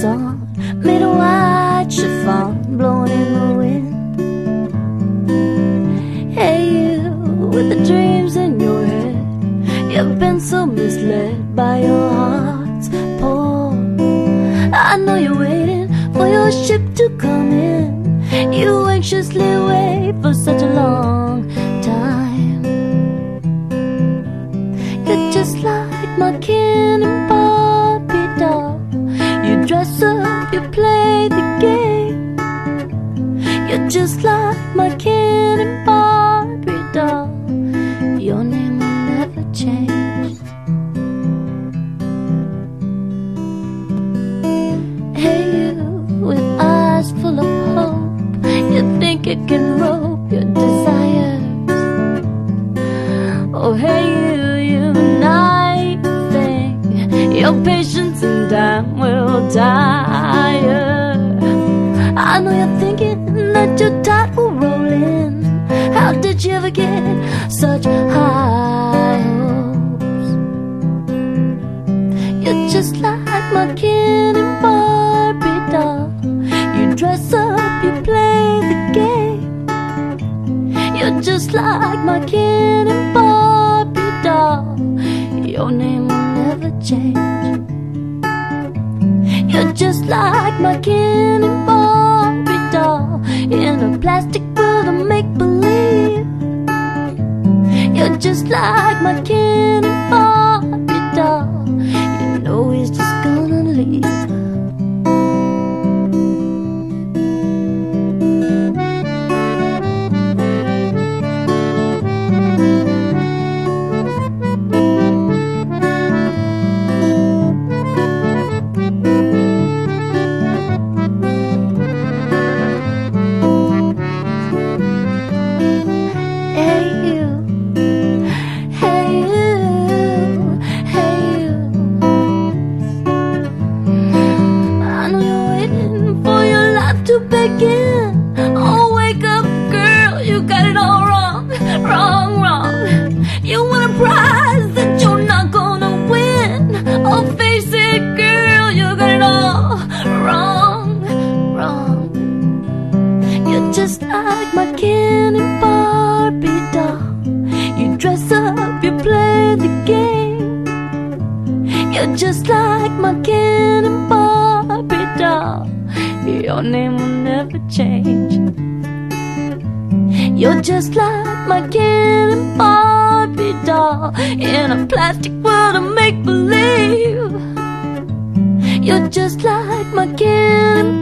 song. Made a white chiffon blowing in the wind. Hey you, with the dreams in your head. You've been so misled by your heart's pull I know you're waiting for your ship to come in. You anxiously wait for such a long time. You're just like my kid. My Ken and Barbie doll. Your name will never change. Hey, you with eyes full of hope. You think you can rope your desires. Oh, hey, you, you night thing. Your patience and time will tire. I know you're thinking that your tide such high hopes? You're just like my Ken and Barbie doll. You dress up, you play the game. You're just like my Ken and Barbie doll. Your name will never change. You're just like my Ken and Barbie doll in a plastic just like my Ken oh. Begin. Oh, wake up, girl, you got it all wrong, wrong, wrong. You want a prize that you're not gonna win. Oh, face it, girl, you got it all wrong, wrong. You're just like my Ken and Barbie doll. You dress up, you play the game. You're just like my Ken and Barbie doll. Your name will never change. You're just like my Ken Barbie doll in a plastic world of make believe. You're just like my kid